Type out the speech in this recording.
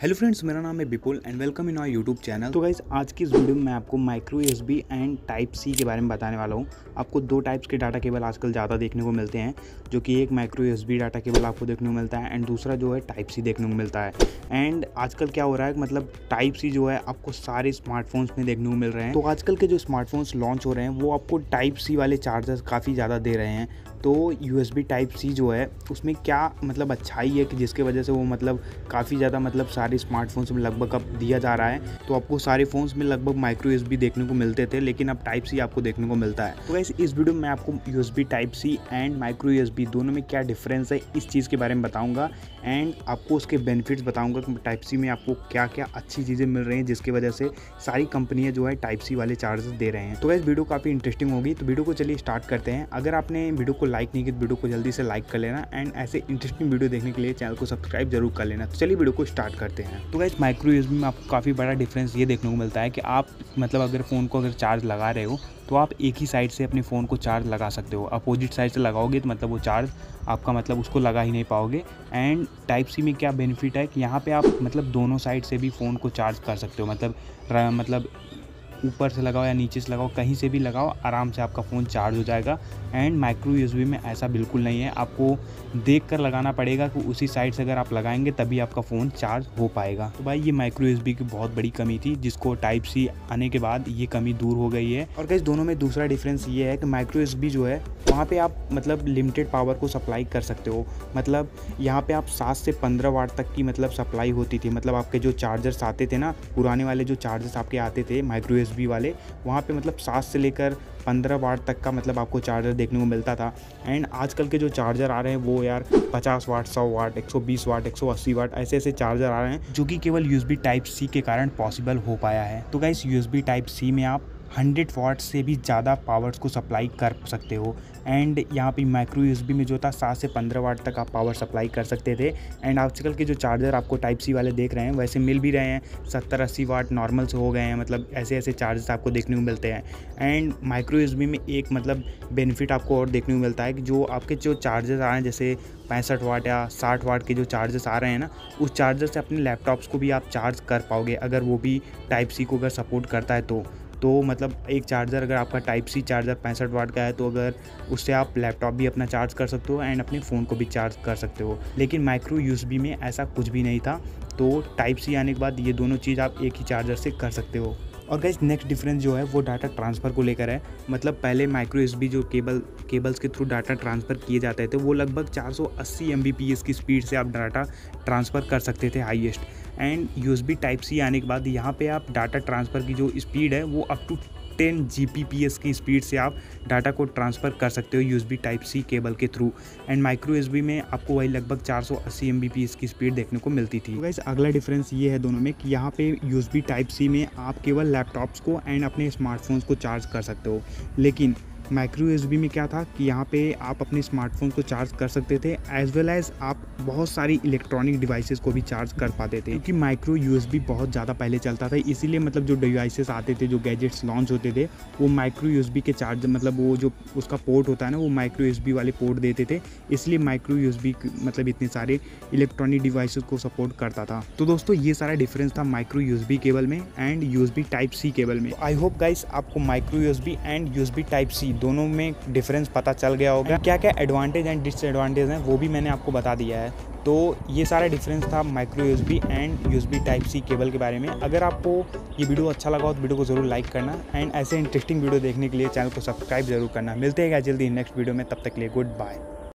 Hello friends मेरा नाम है Vipul and welcome in our YouTube channel तो गाइज़ आज की इस वीडियो में मैं आपको micro S and type C के बारे में बताने वाला हूँ. आपको दो टाइप्स के डाटा केबल आजकल ज़्यादा देखने को मिलते हैं, जो कि एक माइक्रो एस डाटा केबल आपको देखने को मिलता है एंड दूसरा जो है टाइप सी देखने को मिलता है. एंड आजकल क्या हो रहा है मतलब टाइप सी जो है आपको सारे स्मार्टफोन्स में देखने को मिल रहे हैं. तो आजकल के जो स्मार्टफोन्स लॉन्च हो रहे हैं, वो आपको टाइप सी वाले चार्जर्स काफ़ी ज़्यादा दे रहे हैं. तो U S B type C जो है, उसमें क्या मतलब अच्छाई है कि जिसके वजह से वो मतलब काफ़ी ज़्यादा मतलब सारे स्मार्टफोन्स में लगभग अब दिया जा रहा है? तो आपको सारे फ़ोन्स में लगभग माइक्रो यू देखने को मिलते थे, लेकिन अब टाइप सी आपको देखने को मिलता है। तो वैसे इस वीडियो में आपको U S B type C and micro U S B दोनों में क्या डिफरेंस है, इस चीज़ के बारे में बताऊँगा। एंड आपको उसके बेनिफिट्स बताऊँगा कि टाइप सी में आपको क्या क्या अच्छी चीज़ें मिल रही हैं, जिसकी वजह से सारी कंपनियाँ जो है टाइप सी वाले चार्जेस दे रहे हैं। तो वैसे वीडियो काफ़ी इंटरेस्टिंग होगी। तो वीडियो को चलिए स्टार्ट करते हैं। अगर आपने वीडियो को लाइक नहीं तो वीडियो को जल्दी से लाइक कर लेना एंड ऐसे इंटरेस्टिंग वीडियो देखने के लिए चैनल को सब्सक्राइब ज़रूर कर लेना। तो चलिए वीडियो को स्टार्ट करते हैं। तो वैसे माइक्रो यूज़ में आपको काफ़ी बड़ा डिफरेंस ये देखने को मिलता है कि आप मतलब अगर फ़ोन को अगर चार्ज लगा रहे हो तो आप एक ही साइड से अपने फ़ोन को चार्ज लगा सकते हो। अपोजिट साइड से लगाओगे तो मतलब वो चार्ज आपका मतलब उसको लगा ही नहीं पाओगे। एंड टाइप सी में क्या बेनिफिट है कि यहाँ पे आप मतलब दोनों साइड से भी फ़ोन को चार्ज कर सकते हो। मतलब मतलब ऊपर से लगाओ या नीचे से लगाओ, कहीं से भी लगाओ, आराम से आपका फ़ोन चार्ज हो जाएगा। एंड माइक्रो यूएसबी में ऐसा बिल्कुल नहीं है। आपको देख कर लगाना पड़ेगा कि उसी साइड से अगर आप लगाएँगे, तभी आपका फ़ोन चार्ज हो पाएगा। तो भाई, ये माइक्रो यूएसबी की बहुत बड़ी कमी थी, जिसको टाइप सी आने के बाद ये कमी दूर हो गई है। और कैसे दोनों में दूसरा डिफरेंस ये है कि माइक्रो यूएसबी जो है, वहाँ पे आप मतलब लिमिटेड पावर को सप्लाई कर सकते हो। मतलब यहाँ पे आप सात से पंद्रह वाट तक की मतलब सप्लाई होती थी। मतलब आपके जो चार्जर्स आते थे ना, पुराने वाले जो चार्जर्स आपके आते थे माइक्रो एस वाले, वहाँ पे मतलब सात से लेकर पंद्रह वाट तक का मतलब आपको चार्जर देखने को मिलता था। एंड आजकल के जो चार्जर आ रहे हैं, वो यार पचास वाट, सौ वाट, एक सौ बीस वाट, एक सौ अस्सी वाट ऐसे ऐसे चार्जर आ रहे हैं, जो कि केवल यूएसबी टाइप सी के कारण पॉसिबल हो पाया है। तो गाइस यूएसबी टाइप सी में आप हंड्रेड वाट से भी ज़्यादा पावर्स को सप्लाई कर सकते हो। एंड यहाँ पे माइक्रो यूएसबी में जो था, सात से पंद्रह वाट तक आप पावर सप्लाई कर सकते थे। एंड आजकल के जो चार्जर आपको टाइप सी वाले देख रहे हैं, वैसे मिल भी रहे हैं। सत्तर अस्सी वाट नॉर्मल से हो गए हैं मतलब ऐसे ऐसे चार्जर्स आपको देखने को मिलते हैं। एंड माइक्रो यूएसबी में एक मतलब बेनिफिट आपको और देखने को मिलता है कि जो आपके जो चार्जर्स आ रहे हैं, जैसे पैंसठ वाट या साठ वाट के जो चार्जर्स आ रहे हैं ना, उस चार्जर से अपने लैपटॉप्स को भी आप चार्ज कर पाओगे, अगर वो भी टाइप सी को अगर सपोर्ट करता है तो। तो मतलब एक चार्जर अगर आपका टाइप सी चार्जर पैंसठ वाट का है तो अगर उससे आप लैपटॉप भी अपना चार्ज कर सकते हो एंड अपने फ़ोन को भी चार्ज कर सकते हो। लेकिन माइक्रो यूएसबी में ऐसा कुछ भी नहीं था तो टाइप सी आने के बाद ये दोनों चीज़ आप एक ही चार्जर से कर सकते हो। और गैस नेक्स्ट डिफरेंस जो है, वो डाटा ट्रांसफ़र को लेकर है। मतलब पहले माइक्रो एस जो केबल केबल्स के थ्रू डाटा ट्रांसफ़र किए जाते थे, वो लगभग 480 एम की स्पीड से आप डाटा ट्रांसफ़र कर सकते थे highest and U S B type C आने के बाद यहाँ पे आप डाटा ट्रांसफ़र की जो स्पीड है, वो अप टू टेन जी की स्पीड से आप डाटा को ट्रांसफ़र कर सकते हो यू टाइप सी केबल के थ्रू। एंड माइक्रो एस में आपको वही लगभग 480 सौ अस्सी की स्पीड देखने को मिलती थी। तो अगला डिफरेंस ये है दोनों में कि यहाँ पे यू टाइप सी में आप केवल लैपटॉप्स को एंड अपने स्मार्टफोन्स को चार्ज कर सकते हो। लेकिन माइक्रो एस में क्या था कि यहाँ पे आप अपने स्मार्टफ़ोन को चार्ज कर सकते थे एज वेल एज आप बहुत सारी इलेक्ट्रॉनिक डिवाइसेस को भी चार्ज कर पाते थे, क्योंकि माइक्रो यूएसबी बहुत ज़्यादा पहले चलता था। इसीलिए मतलब जो डिवाइसेस आते थे, जो गैजेट्स लॉन्च होते थे, वो माइक्रो यू के चार्ज मतलब वो जो उसका पोर्ट होता है ना, वो माइक्रो यू वाले पोर्ट देते थे। इसलिए माइक्रो यूएसबी मतलब इतने सारे इलेक्ट्रॉनिक डिवाइस को सपोर्ट करता था। तो दोस्तों, ये सारा डिफरेंस था माइक्रो यूएसबी केबल में and USB type C cable में। आई होप गाइस आपको micro USB and USB type C दोनों में डिफरेंस पता चल गया होगा। क्या क्या एडवांटेज एंड डिसएडवांटेज हैं, वो भी मैंने आपको बता दिया है। तो ये सारा डिफरेंस था micro USB and USB type C cable के बारे में। अगर आपको ये वीडियो अच्छा लगा हो तो वीडियो को ज़रूर लाइक करना एंड ऐसे इंटरेस्टिंग वीडियो देखने के लिए चैनल को सब्सक्राइब ज़रूर करना। मिलते हैं जल्दी नेक्स्ट वीडियो में, तब तक लिए गुड बाय